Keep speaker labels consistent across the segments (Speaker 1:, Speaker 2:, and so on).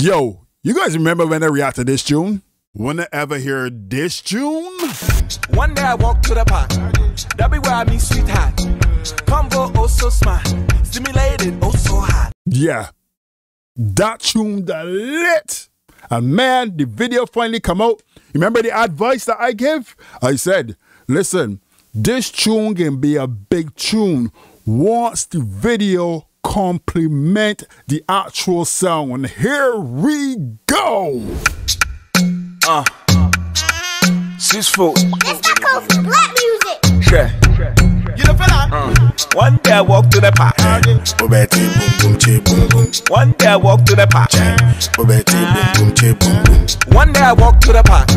Speaker 1: Yo, you guys remember when I reacted to this tune? Wanna ever hear this tune?
Speaker 2: One day I walk to the park. That be where I meet sweetheart. Convo oh so smart. Stimulated oh so hot.
Speaker 1: Yeah. That tune that lit. And man, the video finally come out. Remember the advice that I gave? I said, listen, this tune can be a big tune once the video complement the actual sound. Here we go.
Speaker 2: Uh. Six foot.
Speaker 3: Let's not call for black music.
Speaker 2: Yeah. You know fella? Uh. One day I walk to the park.
Speaker 4: Obeti boom boom che boom boom.
Speaker 2: One day I walk to the park.
Speaker 4: Obeti boom boom che boom boom.
Speaker 2: One day I walk to the park.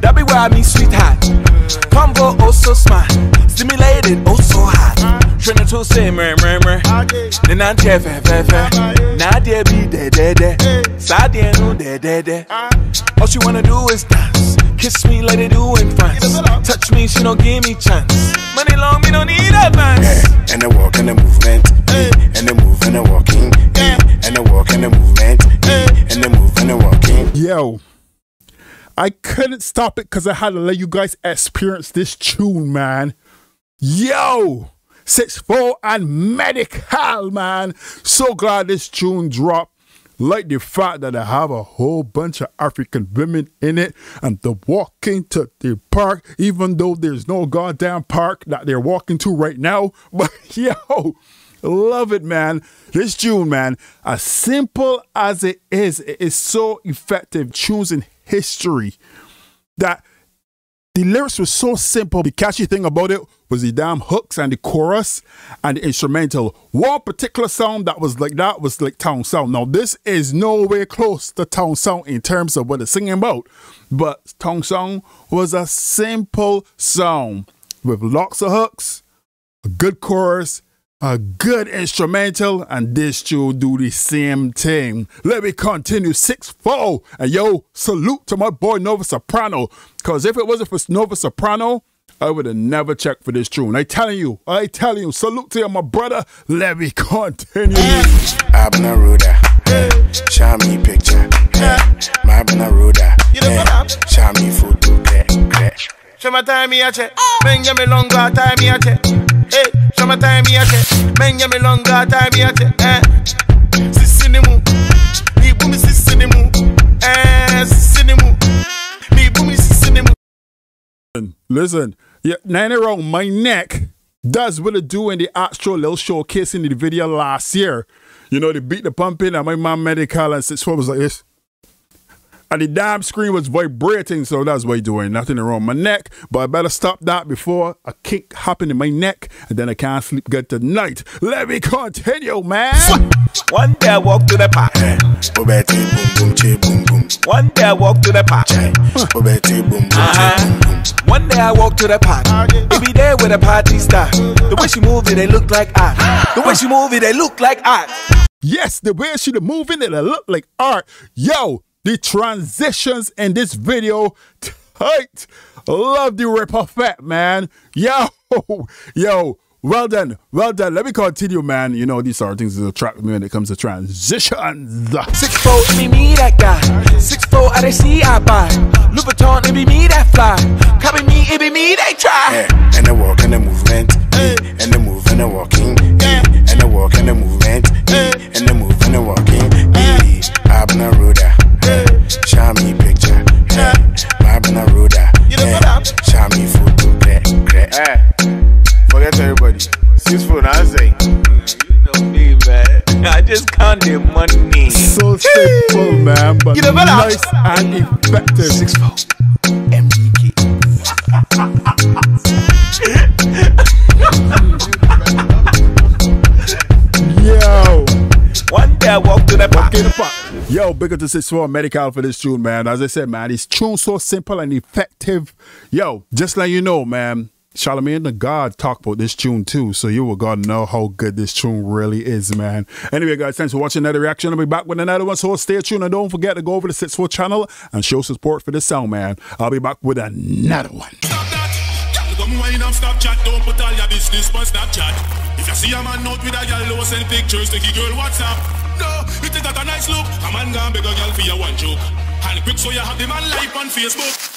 Speaker 2: That be where I meet sweetheart. Combo oh so smart. Stimulated oh so hot. Trying to say meh meh meh. Then I'm fe fe fe. Now there be de de de. Side no de de de. All she wanna do is dance. Kiss me like they do in France. Touch me, she don't give me chance. Money long, me don't need advance.
Speaker 4: Yeah. And the walk and the movement. Yeah. And the move and the walking. Yeah. And the walk and the movement. Yeah. And the move and the walking.
Speaker 1: Yo. I couldn't stop it because I had to let you guys experience this tune, man. Yo! 6FO and Medikal, man. So glad this tune dropped. Like the fact that I have a whole bunch of African women in it and they're walking to the park, even though there's no goddamn park that they're walking to right now. But yo, love it, man. This tune, man, as simple as it is, it is so effective. Choosing history that the lyrics were so simple. The catchy thing about it was the damn hooks and the chorus and the instrumental. One particular sound that was like that was like Town Sound. Now, this is nowhere close to Town Sound in terms of what it's singing about, but Town Sound was a simple song with lots of hooks, a good chorus, a good instrumental, and this tune do the same thing. Let me continue 6FO. And yo, salute to my boy Nova Soprano. Cause if it wasn't for Nova Soprano, I would have never checked for this tune. I telling you, I telling you, salute to you, my brother. Let me continue.
Speaker 4: Abner Ruda, show me picture. Mabna Ruda, show me photo.
Speaker 2: Show my time me a check. Men give me longer time me a check. Hey, show my me a check. Men give me longer time me a check. Eh, sissy mu. Ni bumi sissy mu. Eh, sissy mu. Ni bumi sissy ni mu.
Speaker 1: Listen, yeah, nine around my neck does what it do in the actual little showcase in the video last year. You know, they beat the pumping and my mom Medikal and six was like this. And the damn screen was vibrating, so that's what doing. Nothing wrong my neck, but I better stop that before a kick happen in my neck, and then I can't sleep good tonight. Let me continue, man.
Speaker 2: One day I walk to the park.
Speaker 4: Obeti boom boom che boom boom.
Speaker 2: One day I walk to the park.
Speaker 4: Obeti boom boom che
Speaker 2: Uh-huh. One day I walk to the park. It be there with a party star. The way she move it, they look like art. The way she move it, they look like art.
Speaker 1: Yes, the way she the moving it, it look like art. Yo, the transitions in this video, tight. Love the rip effect, man. Yo, yo, well done, well done. Let me continue, man. You know, these are things that attract me when it comes to transitions.
Speaker 2: Six four, it be me that guy. Six four, I they see I buy. Louis Vuitton, it be me that fly. Copy me, it be me they try.
Speaker 4: Yeah. And the walk and the movement.
Speaker 5: Forget everybody. Six foot, I say.
Speaker 2: You know me, man. I just count the money.
Speaker 1: So simple, man, but
Speaker 2: what
Speaker 1: nice and effective.
Speaker 2: Six four, MDK.
Speaker 1: Yo.
Speaker 2: One day I walk to the park.
Speaker 1: Get the. Yo, big up to 6FO Medikal for this tune, man. As I said, man, this tune so simple and effective. Yo, just let you know, man. Charlemagne the God talk about this tune too, so you will gotta know how good this tune really is, man. Anyway, guys, thanks for watching another reaction. I'll be back with another one, so stay tuned and don't forget to go over to 6FO channel and show support for this sound, man. I'll be back with another one.
Speaker 6: That. Come wine and stop. Don't put all your business on Snapchat. If you see a man out with a girl, don't send pictures to the girl WhatsApp. No, it is not a nice look. A man gone beg a girl for your one joke. And quick so you have the man life on Facebook.